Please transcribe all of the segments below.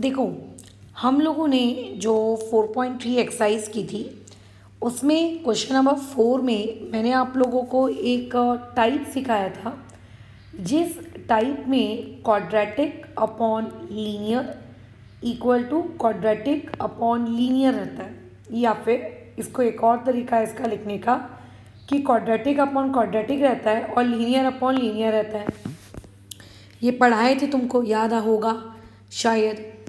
देखो, हम लोगों ने जो 4.3 एक्सरसाइज की थी, उसमें क्वेश्चन नंबर फोर में मैंने आप लोगों को एक टाइप सिखाया था, जिस टाइप में quadratic upon linear equal to quadratic upon linear रहता है, या फिर इसको एक और तरीका है इसका लिखने का, कि क्वाड्रेटिक अपॉन क्वाड्रेटिक रहता है और लीनियर अपॉन लीनियर रहता है। ये पढ़ाए थे तुमको, याद होगा, शायद।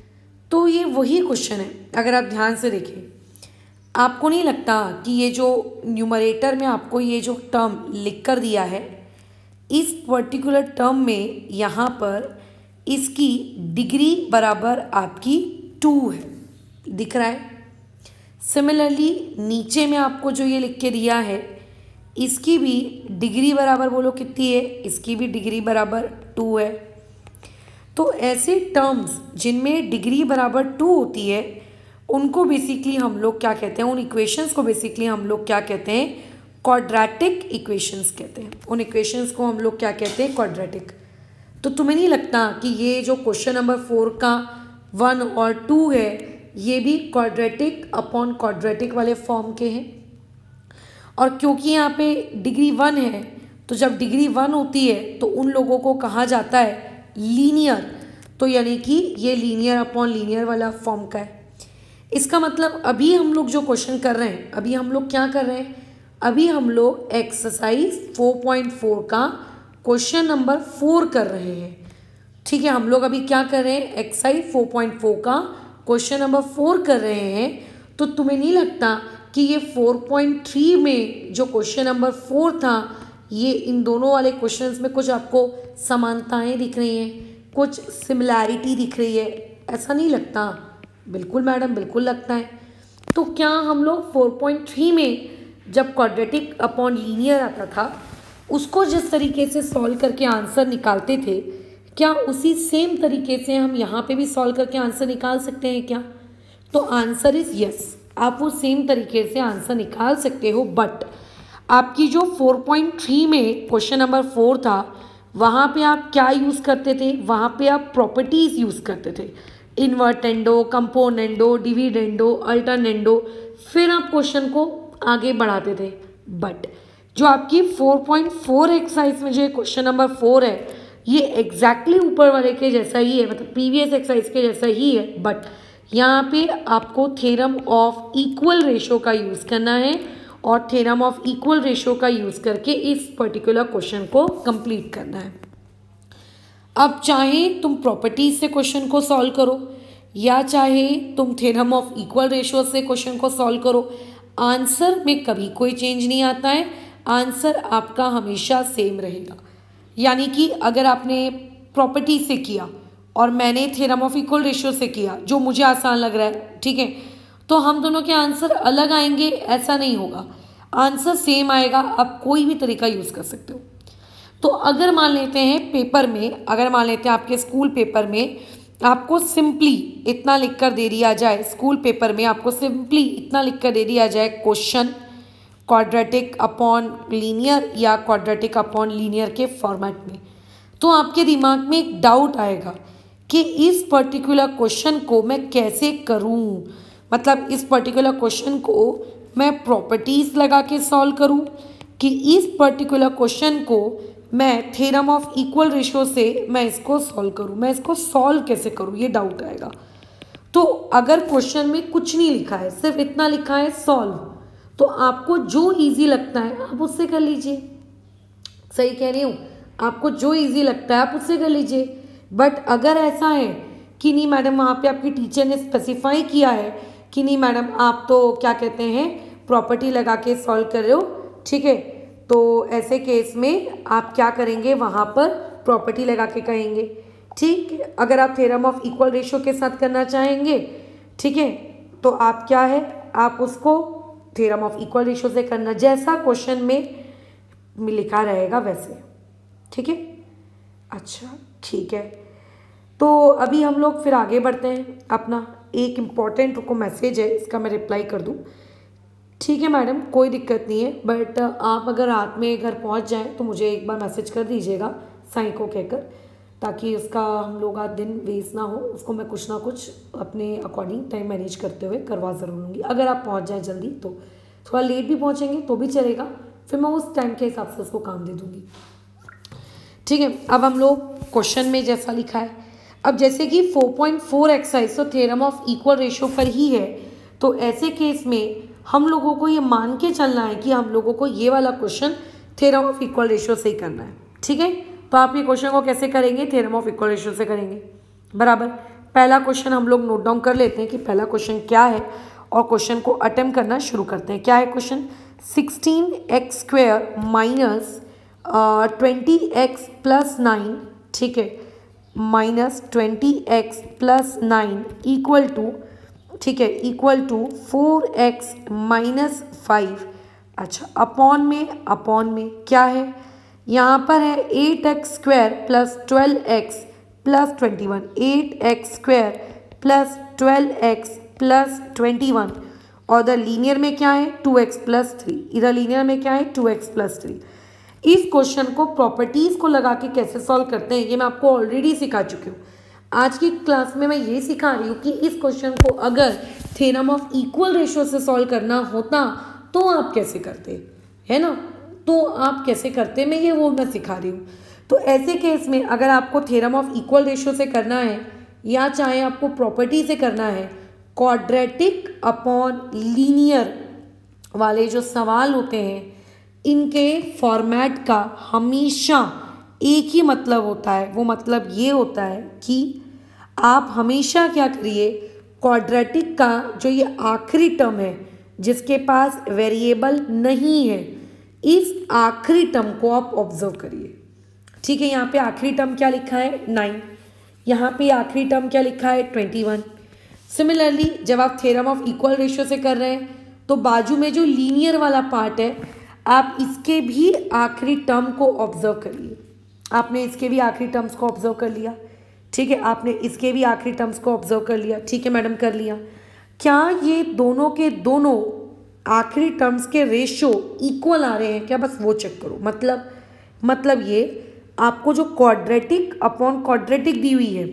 तो ये वही क्वेश्चन है। अगर आप ध्यान से देखें, आपको नहीं लगता कि ये जो न्यूमरेटर में आपको ये जो टर्म लिख कर दिया है, इस पर्टिकुलर टर्म में यहाँ पर इसकी डिग्री बराबर आपकी टू है। दिख रहा है? सिमिलरली नीचे में आपको जो ये लिख के दिया है, इसकी भी डिग्री बराबर बोलो कितनी है? इसकी भी डिग्री बराबर टू है। तो ऐसे टर्म्स जिनमें डिग्री बराबर टू होती है, उनको बेसिकली हम लोग क्या कहते हैं? उन इक्वेशंस को बेसिकली हम लोग क्या कहते हैं? क्वाड्रेटिक इक्वेशंस कहते हैं। उन इक्वेशंस को हम लोग क्या कहते हैं? क्वाड्रेटिक तो तुम्हें नहीं लगता कि ये जो क्वेश्चन नंबर फोर का वन और टू है, ये भी क्वाड्रेटिक अपॉन क्वाड्रेटिक वाले फॉर्म के हैं? और क्योंकि यहाँ पे डिग्री वन है तो जब डिग्री वन होती है तो उन लोगों को कहा जाता है लीनियर तो यानी कि ये लीनियर अपॉन लीनियर वाला फॉर्म का है। इसका मतलब अभी हम लोग जो क्वेश्चन कर रहे हैं, अभी हम लोग क्या कर रहे हैं? अभी हम लोग एक्सरसाइज 4.4 का क्वेश्चन नंबर फोर कर रहे हैं। ठीक है, हम लोग अभी क्या कर रहे हैं? एक्सरसाइज 4.4 का क्वेश्चन नंबर फोर कर रहे हैं। तो तुम्हें नहीं लगता कि ये 4.3 में जो क्वेश्चन नंबर फोर था ये इन दोनों वाले क्वेश्चंस में कुछ आपको समानताएँ दिख रही हैं, कुछ सिमिलैरिटी दिख रही है। ऐसा नहीं लगता। बिल्कुल मैडम, बिल्कुल लगता है। तो क्या हम लोग 4.3 में जब क्वाड्रेटिक अपॉन लीनियर आता था, उसको जिस तरीके से सॉल्व करके आंसर निकालते थे, क्या उसी सेम तरीके से हम यहाँ पे भी सॉल्व करके आंसर निकाल सकते हैं क्या? तो आंसर इज़ यस आप वो सेम तरीके से आंसर निकाल सकते हो बट आपकी जो 4.3 में क्वेश्चन नंबर फोर था, वहाँ पे आप क्या यूज़ करते थे? वहाँ पे आप प्रॉपर्टीज़ यूज़ करते थे। इन्वर्टेंडो कंपोनेंडो डिविडेंडो अल्टरनेंडो फिर आप क्वेश्चन को आगे बढ़ाते थे। बट जो आपकी 4.4 एक्सरसाइज में जो क्वेश्चन नंबर फोर है, ये एग्जैक्टली ऊपर वाले के जैसा ही है मतलब प्रीवियस एक्सरसाइज के जैसा ही है। बट यहाँ पे आपको थेरम ऑफ़ इक्वल रेशो का यूज़ करना है। और थेरम ऑफ़ इक्वल रेशियो का यूज़ करके इस पर्टिकुलर क्वेश्चन को कंप्लीट करना है। अब चाहे तुम प्रॉपर्टीज़ से क्वेश्चन को सॉल्व करो, या चाहे तुम थेरम ऑफ़ इक्वल रेशियो से क्वेश्चन को सॉल्व करो आंसर में कभी कोई चेंज नहीं आता है। आंसर आपका हमेशा सेम रहेगा। यानी कि अगर आपने प्रॉपर्टी से किया और मैंने थेरम ऑफ़ इक्वल रेशियो से किया, जो मुझे आसान लग रहा है, ठीक है? तो हम दोनों के आंसर अलग आएँगे, ऐसा नहीं होगा। आंसर सेम आएगा, आप कोई भी तरीका यूज़ कर सकते हो। तो अगर मान लेते हैं पेपर में, अगर मान लेते हैं आपके स्कूल पेपर में आपको सिंपली इतना लिख कर दे दिया जाए स्कूल पेपर में आपको सिंपली इतना लिख कर दे दिया जाए क्वेश्चन क्वाड्रेटिक अपॉन लीनियर या क्वाड्रेटिक अपॉन लीनियर के फॉर्मेट में तो आपके दिमाग में एक डाउट आएगा कि इस पर्टिकुलर क्वेश्चन को मैं कैसे करूँ? मतलब इस पर्टिकुलर क्वेश्चन को मैं प्रॉपर्टीज़ लगा के सॉल्व करूँ कि इस पर्टिकुलर क्वेश्चन को मैं थेरम ऑफ़ इक्वल रेशियो से मैं इसको सॉल्व करूँ। मैं इसको सॉल्व कैसे करूँ? ये डाउट आएगा। तो अगर क्वेश्चन में कुछ नहीं लिखा है, सिर्फ़ इतना लिखा है सॉल्व तो आपको जो इजी लगता है, आप उससे कर लीजिए। सही कह रही हूँ? आपको जो इजी लगता है, आप उससे कर लीजिए। बट अगर ऐसा है कि नहीं मैडम वहाँ पे आपकी टीचर ने स्पेसिफाई किया है कि नहीं मैडम, आप तो क्या कहते हैं प्रॉपर्टी लगा के सॉल्व कर रहे हो, ठीक है? तो ऐसे केस में आप क्या करेंगे, वहाँ पर प्रॉपर्टी लगा के कहेंगे, ठीक? अगर आप थेरम ऑफ़ इक्वल रेशियो के साथ करना चाहेंगे, ठीक है? तो आप क्या है, आप उसको थेरम ऑफ़ इक्वल रेशियो से करना, जैसा क्वेश्चन में लिखा रहेगा वैसे, ठीक है? अच्छा ठीक है। तो अभी हम लोग फिर आगे बढ़ते हैं अपना। एक इंपॉर्टेंट को मैसेज है, इसका मैं रिप्लाई कर दूँ। ठीक है मैडम कोई दिक्कत नहीं है बट आप अगर रात में घर पहुँच जाएँ तो मुझे एक बार मैसेज कर दीजिएगा, साई को कहकर, ताकि उसका हम लोग आज दिन वेस्ट ना हो, उसको मैं कुछ ना कुछ अपने अकॉर्डिंग टाइम मैनेज करते हुए करवा ज़रूर लूँगी। अगर आप पहुँच जाए जल्दी तो थोड़ा लेट भी पहुँचेंगे तो भी चलेगा, फिर मैं उस टाइम के हिसाब से उसको काम दे दूँगी। ठीक है, अब हम लोग क्वेश्चन में जैसा लिखा है अब जैसे कि 4.4 एक्साइज तो थेरम ऑफ़ इक्वल रेशियो पर ही है तो ऐसे केस में हम लोगों को ये मान के चलना है कि हम लोगों को ये वाला question theorem of equal ratio से ही करना है, ठीक है? तो आप ये क्वेश्चन को कैसे करेंगे? थेरम ऑफ़ इक्वल रेशियो से करेंगे। बराबर। पहला क्वेश्चन हम लोग नोट डाउन कर लेते हैं कि पहला क्वेश्चन क्या है और क्वेश्चन को अटेम्प्ट करना शुरू करते हैं। क्या है question sixteen X square minus twenty X plus nine ठीक है? Minus twenty X plus nine equal to ठीक है equal to four X minus five अच्छा अपॉन में अपॉन में क्या है? यहाँ पर है eight X square plus twelve X plus twenty one eight X square plus twelve X plus twenty one और इधर लीनियर में क्या है? टू एक्स प्लस थ्री इधर लीनियर में क्या है? टू एक्स प्लस थ्री इस क्वेश्चन को प्रॉपर्टीज़ को लगा के कैसे सॉल्व करते हैं, ये मैं आपको ऑलरेडी सिखा चुकी हूँ। आज की क्लास में मैं ये सिखा रही हूँ कि इस क्वेश्चन को अगर थेरम ऑफ़ इक्वल रेशियो से सॉल्व करना होता तो आप कैसे करते, है ना? तो आप कैसे करते, मैं ये वो मैं सिखा रही हूँ। तो ऐसे केस में अगर आपको थेरम ऑफ़ इक्वल रेशियो से करना है, या चाहे आपको प्रॉपर्टी से करना है क्वाड्रेटिक अपॉन लीनियर वाले जो सवाल होते हैं इनके फॉर्मेट का हमेशा एक ही मतलब होता है। वो मतलब ये होता है कि आप हमेशा क्या करिए क्वाड्रेटिक का जो ये आखिरी टर्म है, जिसके पास वेरिएबल नहीं है, इस आखिरी टर्म को आप ऑब्ज़र्व करिए। ठीक है, यहाँ पे आखिरी टर्म क्या लिखा है? नाइन यहाँ पे आखिरी टर्म क्या लिखा है? ट्वेंटी वन सिमिलरली जब आप थेरम ऑफ़ इक्वल रेशियो से कर रहे हैं तो बाजू में जो लीनियर वाला पार्ट है आप इसके भी आखिरी टर्म को ऑब्ज़र्व करिए आपने इसके भी आखिरी टर्म्स को ऑब्ज़र्व कर लिया। ठीक है, आपने इसके भी आखिरी टर्म्स को ऑब्ज़र्व कर लिया। ठीक है मैडम कर लिया। क्या ये दोनों के दोनों आखिरी टर्म्स के रेशियो इक्वल आ रहे हैं? क्या बस वो चेक करो। मतलब मतलब ये आपको जो क्वाड्रेटिक अपॉन क्वाड्रेटिक दी हुई है,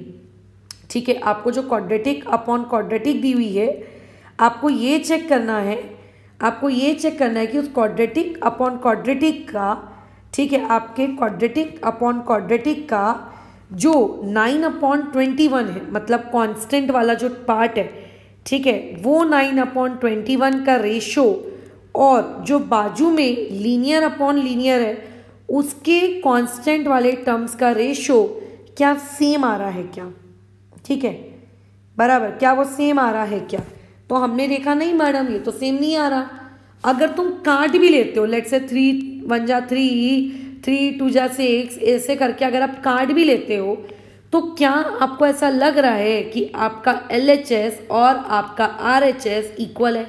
ठीक है, आपको जो क्वाड्रेटिक अपॉन क्वाड्रेटिक दी हुई है, आपको ये चेक करना है आपको ये चेक करना है कि उस क्वाड्रेटिक अपॉन क्वाड्रेटिक का, ठीक है, आपके क्वाड्रेटिक अपॉन क्वाड्रेटिक का जो नाइन अपॉन ट्वेंटी वन है मतलब कांस्टेंट वाला जो पार्ट है, ठीक है, वो नाइन अपॉन ट्वेंटी वन का रेशो और जो बाजू में लीनियर अपॉन लीनियर है, उसके कांस्टेंट वाले टर्म्स का रेशो क्या सेम आ रहा है क्या? ठीक है? बराबर, क्या वो सेम आ रहा है क्या? तो हमने देखा, नहीं मैडम, ये तो सेम नहीं आ रहा। अगर तुम काट भी लेते हो लेट से थ्री वन जा थ्री थ्री टू जा सिक्स ऐसे करके अगर आप काट भी लेते हो तो क्या आपको ऐसा लग रहा है कि आपका एल एच एस और आपका आर एच एस इक्वल है?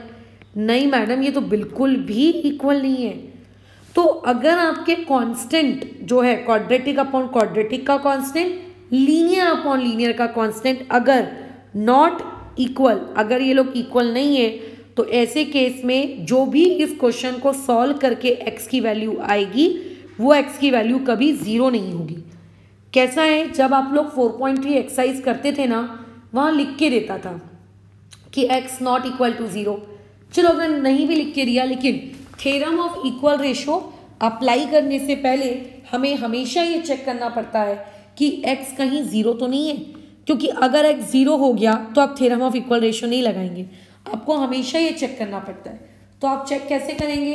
नहीं मैडम, ये तो बिल्कुल भी इक्वल नहीं है। तो अगर आपके कांस्टेंट जो है क्वाड्रेटिक अपॉन क्वाड्रेटिक का कांस्टेंट लीनियर अपॉन लीनियर का कांस्टेंट अगर नॉट इक्वल अगर ये लोग इक्वल नहीं है तो ऐसे केस में जो भी इस क्वेश्चन को सॉल्व करके एक्स की वैल्यू आएगी, वो एक्स की वैल्यू कभी ज़ीरो नहीं होगी। कैसा है, जब आप लोग फोर पॉइंट थ्री एक्सरसाइज करते थे ना, वहाँ लिख के देता था कि X not equal to zero चलो, अगर नहीं भी लिख के दिया, लेकिन theorem of equal ratio apply करने से पहले हमें हमेशा ये चेक करना पड़ता है कि एक्स कहीं ज़ीरो तो नहीं है। क्योंकि अगर एक्स ज़ीरो हो गया तो आप थेरम ऑफ़ इक्वल रेशियो नहीं लगाएँगे। आपको हमेशा ये चेक करना पड़ता है। तो आप चेक कैसे करेंगे?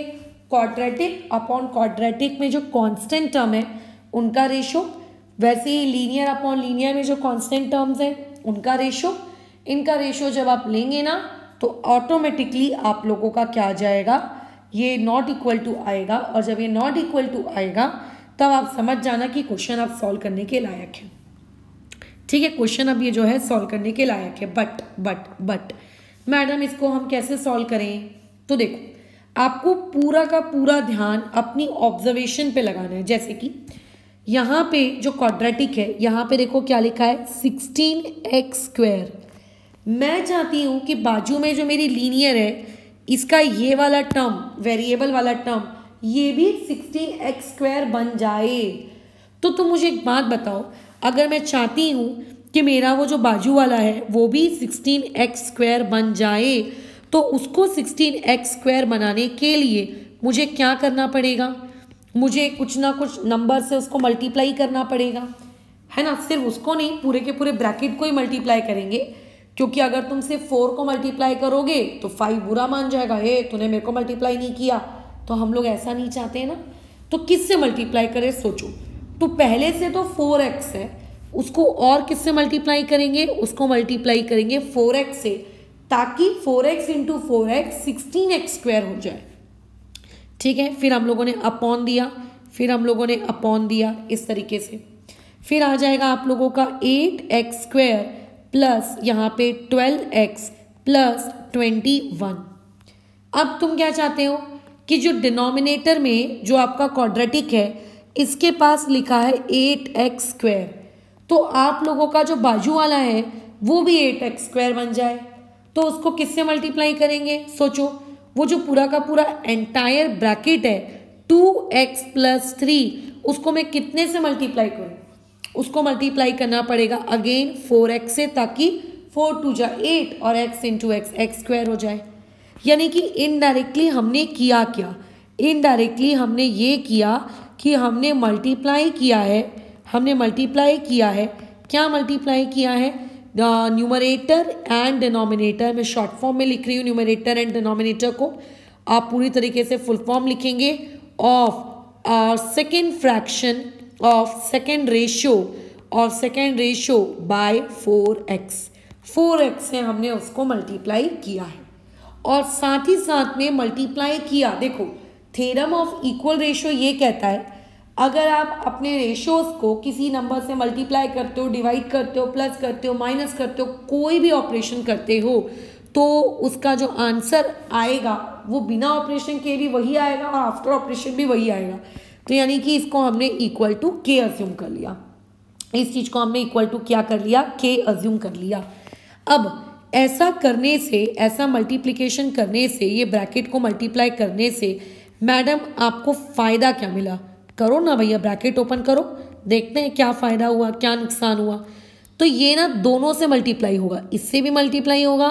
क्वाड्रेटिक अपॉन क्वाड्रेटिक में जो कांस्टेंट टर्म है, उनका रेशो वैसे ही लीनियर अपॉन लीनियर में जो कांस्टेंट टर्म्स हैं, उनका रेशो इनका रेशो जब आप लेंगे ना तो ऑटोमेटिकली आप लोगों का क्या आ जाएगा? ये नॉट इक्वल टू आएगा। और जब ये नॉट इक्वल टू आएगा, तब आप समझ जाना कि क्वेश्चन आप सॉल्व करने के लायक है। ठीक है क्वेश्चन अब ये जो है सॉल्व करने के लायक है। बट बट बट मैडम इसको हम कैसे सॉल्व करें? तो देखो, आपको पूरा का पूरा ध्यान अपनी ऑब्जर्वेशन पे लगाना है। जैसे कि यहाँ पे जो क्वाड्रेटिक है, यहाँ पे देखो क्या लिखा है? सिक्सटीन एक्स स्क्वेयर मैं चाहती हूँ कि बाजू में जो मेरी लीनियर है, इसका ये वाला टर्म वेरिएबल वाला टर्म ये भी सिक्सटीन एक्स स्क्वायर बन जाए। तो तुम मुझे एक बात बताओ अगर मैं चाहती हूँ कि मेरा वो जो बाजू वाला है, वो भी सिक्सटीन एक्स स्क्वायर बन जाए तो उसको सिक्सटीन एक्स स्क्वायर बनाने के लिए मुझे क्या करना पड़ेगा? मुझे कुछ ना कुछ नंबर से उसको मल्टीप्लाई करना पड़ेगा। है ना? सिर्फ़ उसको नहीं, पूरे के पूरे ब्रैकेट को ही मल्टीप्लाई करेंगे। क्योंकि अगर तुम सिर्फ़ फोर को मल्टीप्लाई करोगे तो फाइव बुरा मान जाएगा। हे तूने मेरे को मल्टीप्लाई नहीं किया। तो हम लोग ऐसा नहीं चाहते ना? तो किससे मल्टीप्लाई करें? सोचो। तो पहले से तो फोर एक्स है। उसको और किससे मल्टीप्लाई करेंगे? उसको मल्टीप्लाई करेंगे फोर एक्स से, ताकि four X into four X sixteen X square हो जाए। ठीक है? फिर हम लोगों ने अपॉन दिया। फिर हम लोगों ने अपॉन दिया इस तरीके से। फिर आ जाएगा आप लोगों का एट एक्स स्क्वेयर प्लस यहाँ पे twelve X plus twenty one अब तुम क्या चाहते हो? कि जो डिनोमिनेटर में जो आपका क्वाड्रेटिक है इसके पास लिखा है एट एक्स स्क्वेयर तो आप लोगों का जो बाजू वाला है, वो भी एट एक्स स्क्वायर बन जाए। तो उसको किससे मल्टीप्लाई करेंगे? सोचो, वो जो पूरा का पूरा एंटायर ब्रैकेट है टू एक्स प्लस थ्री उसको मैं कितने से मल्टीप्लाई करूँ? उसको मल्टीप्लाई करना पड़ेगा अगेन फोर एक्स से, ताकि फोर टू जा एट और X into X X square हो जाए। यानी कि इनडायरेक्टली हमने किया क्या? इनडायरेक्टली हमने ये किया कि हमने मल्टीप्लाई किया है, हमने मल्टीप्लाई किया है। क्या मल्टीप्लाई किया है? न्यूमरेटर एंड डिनोमिनेटर मैं शॉर्ट फॉर्म में लिख रही हूँ न्यूमरेटर एंड डिनोमिनेटर को। आप पूरी तरीके से फुल फॉर्म लिखेंगे। Of second fraction of second ratio और second ratio by four X four X से हमने उसको मल्टीप्लाई किया है। और साथ ही साथ में मल्टीप्लाई किया, देखो थेरम ऑफ़ इक्वल रेशियो ये कहता है, अगर आप अपने रेशियोज को किसी नंबर से मल्टीप्लाई करते हो डिवाइड करते हो प्लस करते हो माइनस करते हो, कोई भी ऑपरेशन करते हो तो उसका जो आंसर आएगा, वो बिना ऑपरेशन के भी वही आएगा और आफ्टर ऑपरेशन भी वही आएगा। तो यानी कि इसको हमने इक्वल टू के अज्यूम कर लिया। इस चीज़ को हमने इक्वल टू क्या कर लिया? के अज्यूम कर लिया। अब ऐसा करने से, ऐसा मल्टीप्लिकेशन करने से, ये ब्रैकेट को मल्टीप्लाई करने से मैडम, आपको फ़ायदा क्या मिला? करो ना भैया, ब्रैकेट ओपन करो, देखते हैं क्या फ़ायदा हुआ, क्या नुकसान हुआ। तो ये ना दोनों से मल्टीप्लाई होगा, इससे भी मल्टीप्लाई होगा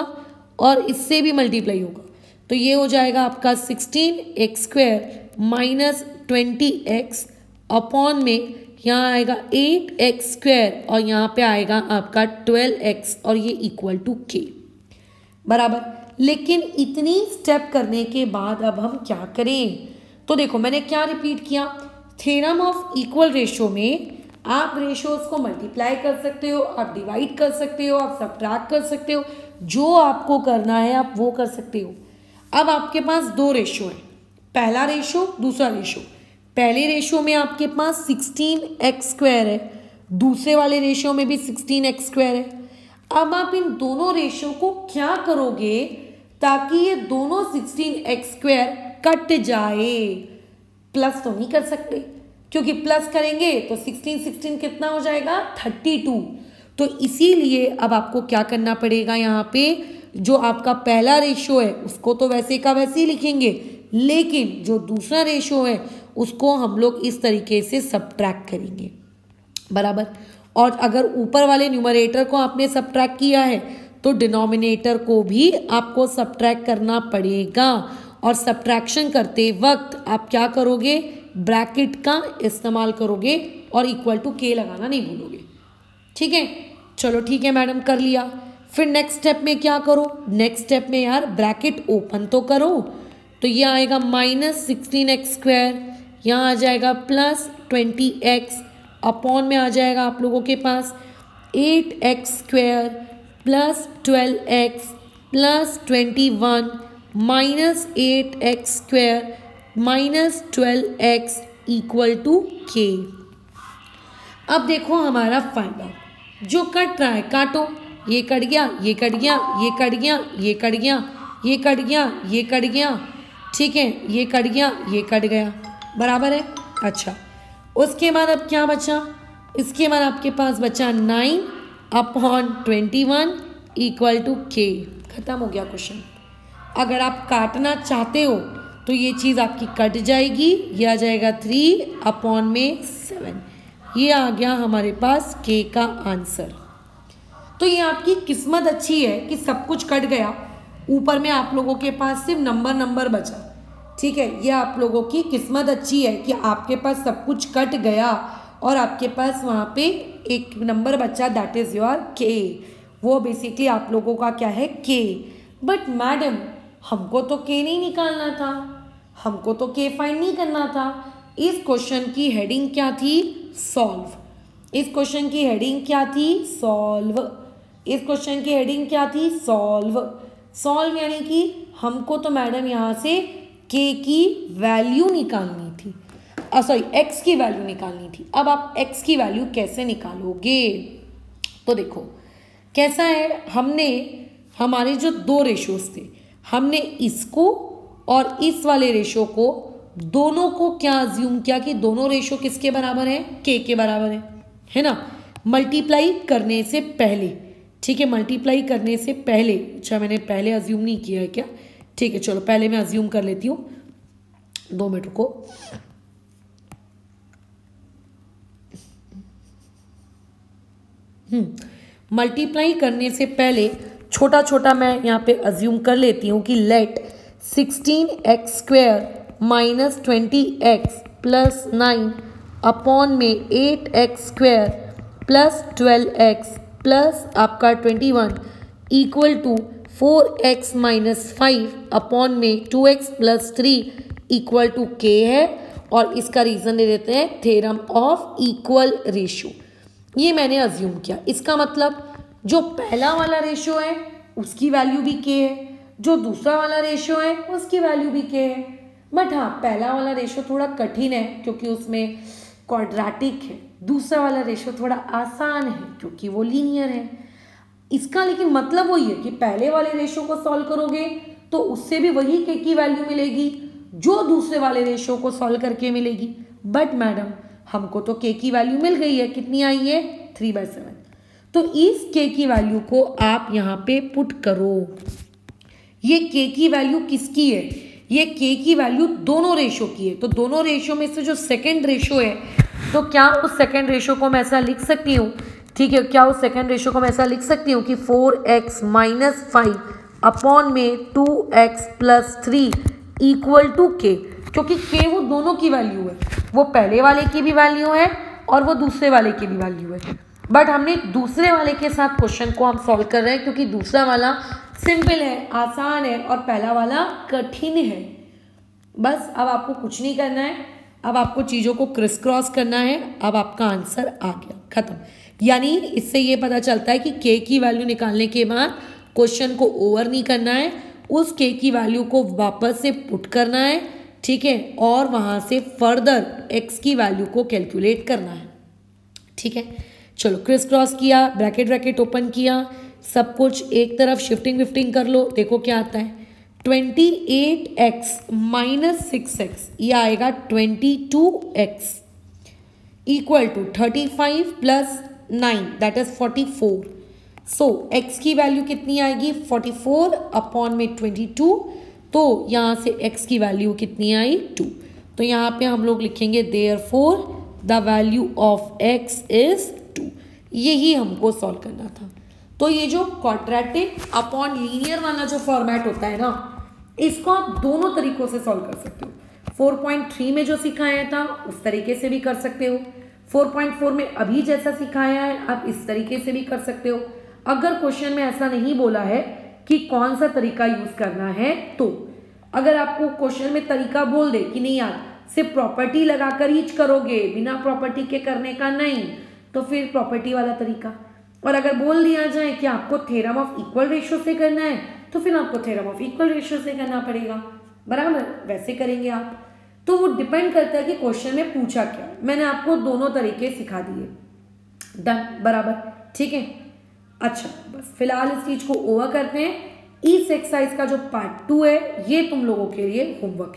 और इससे भी मल्टीप्लाई होगा। तो ये हो जाएगा आपका sixteen X square minus twenty X upon में यहाँ आएगा एट एक्स स्क्वेयर और यहाँ पे आएगा आपका ट्वेल्व एक्स और ये इक्वल टू के बराबर? लेकिन इतनी स्टेप करने के बाद अब हम क्या करें? तो देखो, मैंने क्या रिपीट किया? थेरम ऑफ़ इक्वल रेशो में आप रेशोज को मल्टीप्लाई कर सकते हो, आप डिवाइड कर सकते हो, आप सब कर सकते हो, जो आपको करना है आप वो कर सकते हो। अब आपके पास दो रेशो है। पहला रेशो दूसरा रेशो पहले रेशियो में आपके पास सिक्सटीन एक्स स्क्वायर है। दूसरे वाले रेशियो में भी सिक्सटीन एक्स स्क्वायर है। अब आप इन दोनों रेशियो को क्या करोगे ताकि ये दोनों सिक्सटीन एक्स स्क्वायर कट जाए? प्लस तो नहीं कर सकते। क्योंकि प्लस करेंगे तो सिक्सटीन सिक्सटीन कितना हो जाएगा? थर्टी टू तो इसीलिए अब आपको क्या करना पड़ेगा यहाँ पे? जो आपका पहला रेशियो है, उसको तो वैसे का वैसे ही लिखेंगे। लेकिन जो दूसरा रेशो है, उसको हम लोग इस तरीके से सब्ट्रैक्ट करेंगे। बराबर? और अगर ऊपर वाले न्यूमरेटर को आपने सब्ट्रैक्ट किया है तो डिनोमिनेटर को भी आपको सब्ट्रैक्ट करना पड़ेगा। और सब्ट्रैक्शन करते वक्त आप क्या करोगे? ब्रैकेट का इस्तेमाल करोगे और इक्वल टू के लगाना नहीं भूलोगे। ठीक है? चलो ठीक है मैडम, कर लिया। फिर नेक्स्ट स्टेप में क्या करो? नेक्स्ट स्टेप में यार ब्रैकेट ओपन तो करो। तो ये आएगा माइनस सिक्सटीन एक्स स्क्वायर यहाँ आ जाएगा प्लस ट्वेंटी एक्स अपॉन में आ जाएगा आप लोगों के पास। Eight X square plus twelve X plus twenty one minus eight X square minus twelve X equal to K. अब देखो हमारा फ़ायदा जो कट रहा है, काटो। ये कट गया, ये कट गया, ये कट गया, ये कट गया, ये कट गया, ये कट गया। ठीक है, ये कट गया, ये कट गया। बराबर है? अच्छा। उसके बाद अब क्या बचा? इसके बाद आपके पास बचा nine upon twenty one equal to K ख़त्म हो गया क्वेश्चन अगर आप काटना चाहते हो तो ये चीज़ आपकी कट जाएगी. ये आ जाएगा थ्री अपॉन में सेवन ये आ गया हमारे पास के का आंसर तो ये आपकी किस्मत अच्छी है कि सब कुछ कट गया. ऊपर में आप लोगों के पास सिर्फ़ नंबर नंबर बचा. ठीक है, ये आप लोगों की किस्मत अच्छी है कि आपके पास सब कुछ कट गया और आपके पास वहाँ पे एक नंबर बच्चा दैट इज़ योर के वो बेसिकली आप लोगों का क्या है के बट मैडम हमको तो के नहीं निकालना था, हमको तो के फाइंड नहीं करना था। इस क्वेश्चन की हेडिंग क्या थी? सॉल्व इस क्वेश्चन की हेडिंग क्या थी? सॉल्व इस क्वेश्चन की हेडिंग क्या थी? सॉल्व सॉल्व यानी कि हमको तो मैडम यहाँ से के की वैल्यू निकालनी थी। सॉरी एक्स की वैल्यू निकालनी थी। अब आप एक्स की वैल्यू कैसे निकालोगे? तो देखो, कैसा है, हमने, हमारे जो दो रेशोज थे, हमने इसको और इस वाले रेशो को दोनों को क्या अज्यूम किया कि दोनों रेशो किसके बराबर है? के के बराबर है। है ना? मल्टीप्लाई करने से पहले, ठीक है मल्टीप्लाई करने से पहले अच्छा मैंने पहले अज्यूम नहीं किया है क्या? ठीक है चलो पहले मैं अज्यूम कर लेती हूँ। दो मिनट को मल्टीप्लाई हम्म, करने से पहले छोटा छोटा मैं यहाँ पे अज्यूम कर लेती हूँ कि let sixteen X square minus twenty X plus nine upon में eight X square plus twelve X plus आपका twenty one equal to four X minus five upon में two X plus three equal to K है और इसका reason दे देते हैं theorem of equal ratio. ये मैंने अज्यूम किया। इसका मतलब जो पहला वाला रेशियो है, उसकी वैल्यू भी के है। जो दूसरा वाला रेशियो है, उसकी वैल्यू भी के है। बट हाँ पहला वाला रेशियो थोड़ा कठिन है, क्योंकि उसमें क्वाड्रेटिक है। दूसरा वाला रेशियो थोड़ा आसान है, क्योंकि वो लीनियर है। इसका लेकिन मतलब वही है कि पहले वाले रेशो को सॉल्व करोगे तो उससे भी वही के की वैल्यू मिलेगी, जो दूसरे वाले रेशो को सॉल्व करके मिलेगी। बट मैडम हमको तो के की वैल्यू मिल गई है। कितनी आई है? थ्री बाय सेवन तो इस के की वैल्यू को आप यहाँ पे पुट करो। ये के की वैल्यू किसकी है? ये के की वैल्यू दोनों रेशो की है। तो दोनों रेशो में से जो सेकेंड रेशो है तो क्या उस सेकेंड रेशो को मैं ऐसा लिख सकती हूँ? ठीक है, क्या उस सेकेंड रेशो को मैं ऐसा लिख सकती हूँ कि four X minus five upon में two X plus three equal to K क्योंकि के वो दोनों की वैल्यू है। वो पहले वाले की भी वैल्यू है और वो दूसरे वाले की भी वैल्यू है। बट हमने दूसरे वाले के साथ क्वेश्चन को हम सॉल्व कर रहे हैं, क्योंकि दूसरा वाला सिंपल है, आसान है और पहला वाला कठिन है। बस अब आपको कुछ नहीं करना है। अब आपको चीज़ों को क्रिस क्रॉस करना है। अब आपका आंसर आ गया। खत्म। यानी इससे ये पता चलता है कि के की वैल्यू निकालने के बाद क्वेश्चन को ओवर नहीं करना है, उस के की वैल्यू को वापस से पुट करना है, ठीक है, और वहाँ से फर्दर एक्स की वैल्यू को कैलकुलेट करना है। ठीक है, चलो क्रिस क्रॉस किया ब्रैकेट ब्रैकेट ओपन किया, सब कुछ एक तरफ़ शिफ्टिंग विफ्टिंग कर लो, देखो क्या आता है। Twenty eight X minus six X ये आएगा twenty two X equal to thirty five plus nine that is forty four so X की वैल्यू कितनी आएगी? फोर्टी फोर अपॉन में ट्वेंटी टू तो यहाँ से x की वैल्यू कितनी आई? टू तो यहाँ पे हम लोग लिखेंगे therefore the value of x is two यही हमको सॉल्व करना था। तो ये जो क्वाड्रेटिक अपॉन लीनियर वाला जो फॉर्मेट होता है ना, इसको आप दोनों तरीकों से सॉल्व कर सकते हो। 4.3 में जो सिखाया था, उस तरीके से भी कर सकते हो। 4.4 में अभी जैसा सिखाया है, आप इस तरीके से भी कर सकते हो। अगर क्वेश्चन में ऐसा नहीं बोला है कि कौन सा तरीका यूज़ करना है तो अगर आपको क्वेश्चन में तरीका बोल दे कि नहीं यार, सिर्फ़ प्रॉपर्टी लगाकर ही करोगे, बिना प्रॉपर्टी के करने का नहीं तो फिर प्रॉपर्टी वाला तरीका। और अगर बोल दिया जाए कि आपको थेरम ऑफ़ इक्वल रेशियो से करना है तो फिर आपको थेरम ऑफ़ इक्वल रेशियो से करना पड़ेगा। बराबर? वैसे करेंगे आप। तो वो डिपेंड करता है कि क्वेश्चन में पूछा क्या। मैंने आपको दोनों तरीके सिखा दिए। डन बराबर। ठीक है? अच्छा बस फ़िलहाल इस चीज़ को ओवर करते हैं। इस एक्सरसाइज का जो पार्ट टू है, ये तुम लोगों के लिए होमवर्क है।